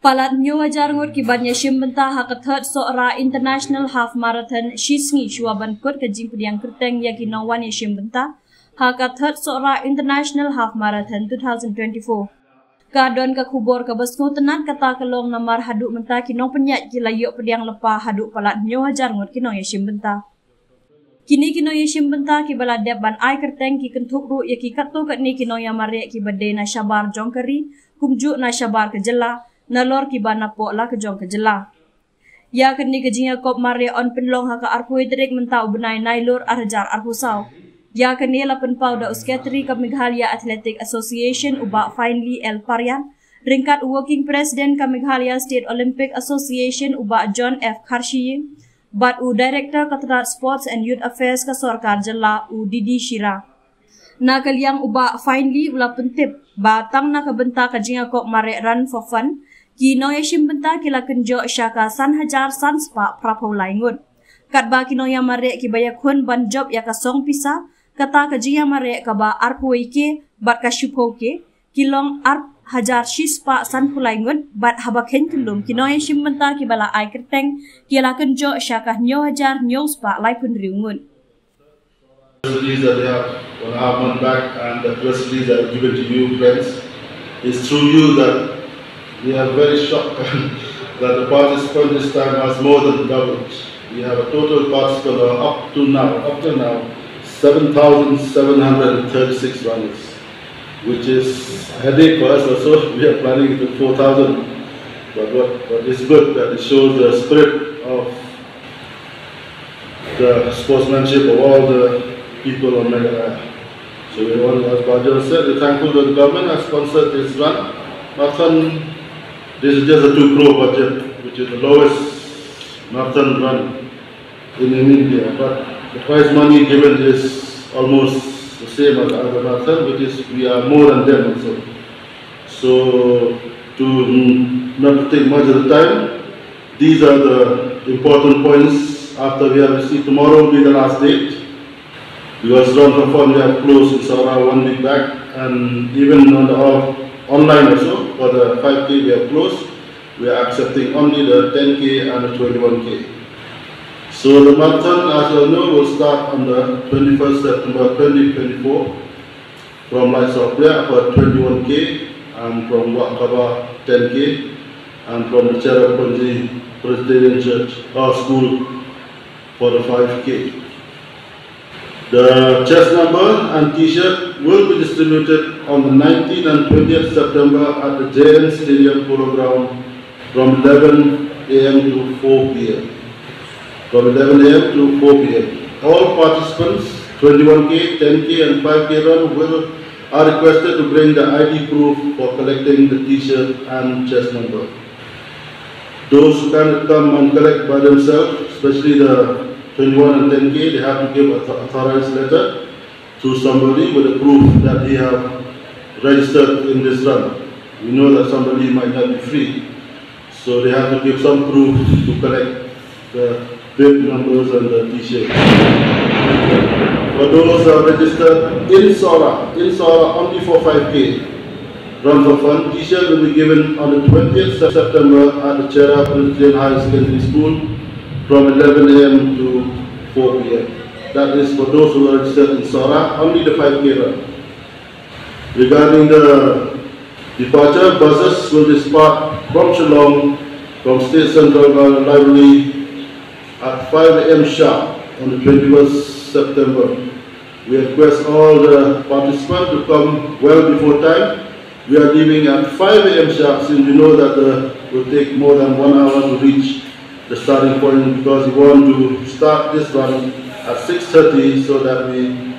Palat nyo ajar ngot ki banya shimbenta hakathot so'ra International Half Marathon shisngi chuaban kot ke jing pediang kerteng ya ki nawan ya shimbenta hakathot so'ra International Half Marathon 2024. Kadon ka kubor ka basngo tenan kata kelong namar haduk menta ki nong penyak ki layuk pediang lepa haduk palat nyo ajar ngot ki nong ya shimbenta. Kini kino ya shimbenta ki bala deb ban ai kerteng ki kentuk ru ya ki katu kat ni kino ya ki badena syabar jongkari kumjuk na syabar ke jela nalor ki bana po la ke jong ke jela. Ya kini ke jinga kop mare on penlong haka arpui terik mentau benai nailur arjar arhusau. Ya kini la penpau da usketri ke Meghalaya Athletic Association uba finally El Parian. Ringkat Working President ke Meghalaya State Olympic Association uba John F. Karshiyi. Bat u Director Keterat Sports and Youth Affairs ke Sorkar Jela u Didi Shira. Na kaliang uba finally ula pentip batang na kebenta ke jinga kop mare run for fun. Kino ya shimbenta kila kenjo syaka san hajar san spa prapau laingut. Kat ba kino ya mare ki baya kun ban job ya ka song pisa, kata ka jiya mare ka ba arpo ike bat ka shupo ke, kilong arp hajar shispa san pulaingut bat habaken kelum kino ya shimbenta ki bala ai kerteng kila kenjo syaka nyo hajar nyo spa lai pun riungun. Release that they have on our month back and the press release that are given to you friends. It's through you that we are very shocked that the participant this time has more than doubled. We have a total participant up to now, up to now, 7,736 runners, which is a headache for us also. We are planning to 4,000. But what, what is good that it shows the spirit of the sportsmanship of all the people of Meghalaya. So want, as Bajan said, we're thankful that the government has sponsored this run. Marathon, this is just a two crore budget, which is the lowest marathon run in, in India. But the prize money given is almost the same as other marathon, which is we are more than them also. So to not to take much of the time, these are the important points after we have received. Tomorrow will be the last date. Because Fun we have closed in Sohra one week back and even on the off, online also for the 5K we are closed. We are accepting only the 10K and the 21K. So the marathon, as you know, will start on the 21st September 2024 from Lysopia for 21K and from Wahkaba 10K and from the Cherrapunji Presbyterian Church or School for the 5K. The chest number and t-shirt will be distributed on the 19th and 20th September at the JN Stadium Polo Ground from 11 a.m. to 4 p.m. From 11 a.m. to 4 p.m. All participants, 21K, 10K and 5K run will are requested to bring the ID proof for collecting the t-shirt and chest number. Those who cannot come and collect by themselves, especially the 21 and 10K, they have to give an authorized letter to somebody with a proof that they have registered in this run. We know that somebody might not be free, so they have to give some proof to collect the bib numbers and the t-shirt. For those who are registered in Sohra, in Sohra only for 5K, Run for Fun t-shirt will be given on the 20th September at the Chera Presbyterian High Secondary School from 11 a.m. to 4 p.m. That is for those who are registered in Sohra, only the 5K run. Regarding the departure, buses will depart from Shillong from State Central Library at 5 a.m. sharp on the 21st September. We request all the participants to come well before time. We are leaving at 5 a.m. sharp since we know that uh, it will take more than one hour to reach the starting point because we want to start this one at 6.30 so that we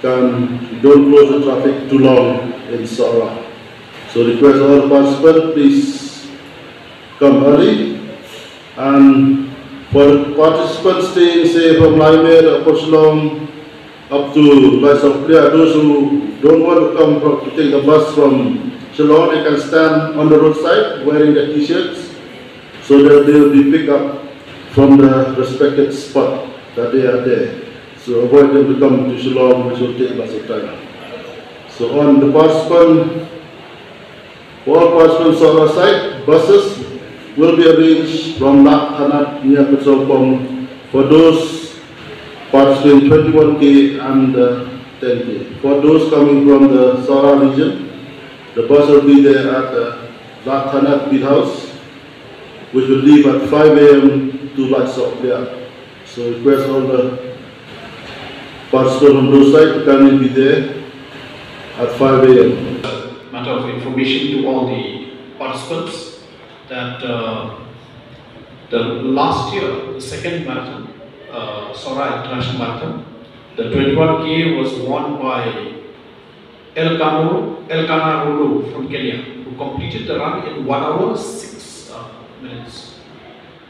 can don't close the traffic too long in Sohra. So request all participants please come early. And for participants staying say from Laimer or Pochlong up to Laisopria, those who don't want to come from, to take the bus from Shillong, they can stand on the roadside wearing the t-shirts so that they will be picked up from the respected spot that they are there. So avoid them to come to Shillong, which will take lots of time. So on the For all on our site, buses will be arranged from Lak Tanat near Pump for those participating 21k and uh, 10k. For those coming from the Sora region, the bus will be there at uh, Lak Tanat Beat House, which will leave at 5 a.m. to Lak Soklia. So request all the participants on those sites to kindly be there at 5 a.m. Matter of information to all the participants that uh, the last year, the second marathon, uh, Sohra International Marathon, the 21K was won by Elkano, Elkana Rulu from Kenya, who completed the run in 1 hour 6 uh, minutes.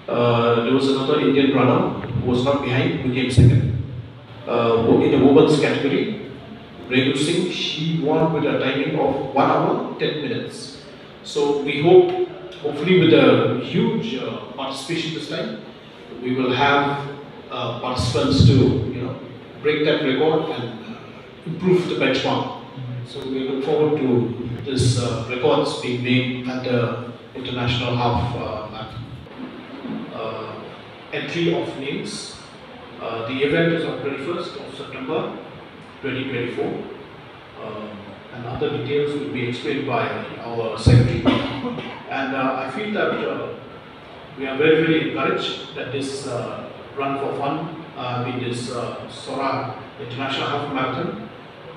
Uh, there was another Indian runner who was not behind, who came second. Uh, in the women's category, Renu Singh, she won with a timing of 1 hour 10 minutes. So we hope, hopefully with a huge uh, participation this time, we will have uh, participants to, you know, break that record and uh, improve the benchmark. So we look forward to this uh, records being made at the International Half uh, entry of names. Uh, the event is on 21st of September 2024. Um, and other details will be explained by our secretary. And uh, I feel that uh, we are very, very encouraged that this uh, run for fun, uh, in this uh, Sohra International Half Marathon,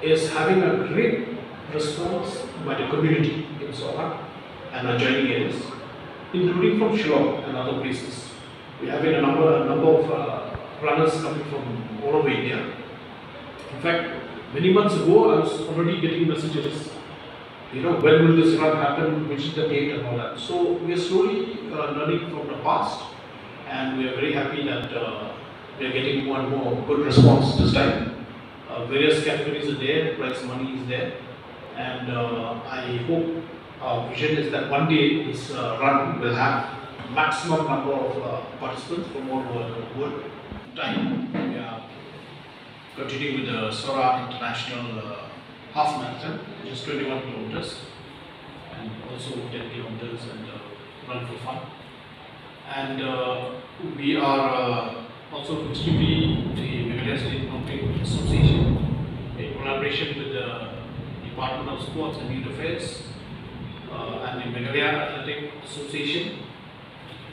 is having a great response by the community in Sohra and adjoining areas, including from Shillong and other places. We have a number, a number of uh, runners coming from all over India. In fact, many months ago, I was already getting messages, you know, when will this run happen, which is the date and all that. So we are slowly uh, learning from the past and we are very happy that uh, we are getting more and more good response this time. Uh, various categories are there, prize money is there and uh, I hope our vision is that one day this uh, run will have maximum number of uh, participants for more world. Time we are continuing with the Sohra International uh, Half Marathon, which is 21 kilometers, and also 10 kilometers and uh, run for fun. And uh, we are uh, also continuing the Meghalaya State Association in collaboration with the Department of Sports and Youth Affairs uh, and the Meghalaya Athletic Association.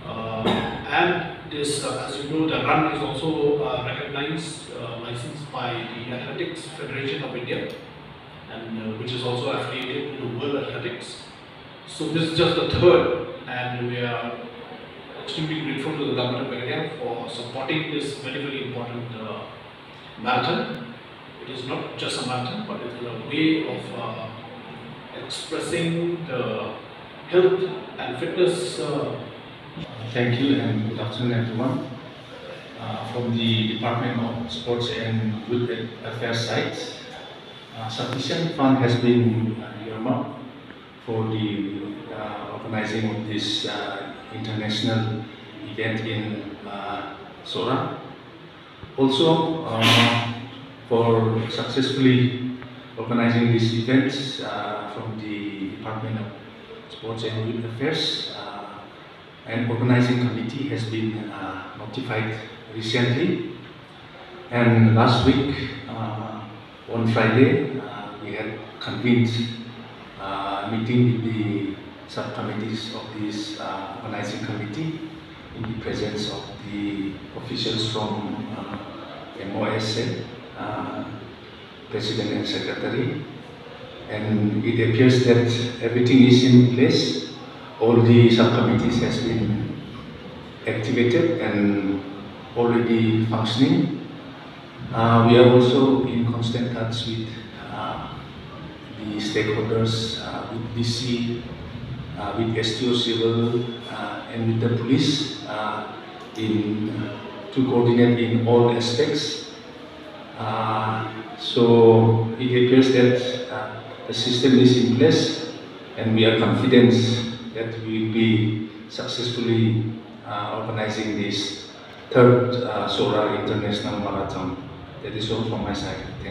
Uh, and this, uh, as you know, the run is also uh, recognized, licensed by the Athletics Federation of India, and which is also affiliated to World Athletics. So this is just the third, and we are extremely grateful to the government of Meghalaya for supporting this very, very important uh, marathon. It is not just a marathon, but it is a way of uh, expressing the health and fitness uh, Thank you and good afternoon everyone. Uh, from the Department of Sports and Youth Affairs side, uh, sufficient fund has been uh, earmarked for the uh, organizing of this uh, international event in uh, Sohra. Also, uh, for successfully organizing this event uh, from the Department of Sports and Youth Affairs, uh, an organizing committee has been uh, notified recently. And last week, uh, on Friday, uh, we had convened a meeting with the subcommittees of this uh, organizing committee in the presence of the officials from uh, MOS, uh, President and Secretary. And it appears that everything is in place all the subcommittees has been activated and already functioning. Uh, we are also in constant touch with uh, the stakeholders, uh, with DC, uh, with SDO Civil, uh, and with the police uh, in, to coordinate in all aspects. so it appears that the system is in place and we are confident that we will be successfully uh, organizing this third uh, Sohra International Marathon. That is all from my side. Thank you.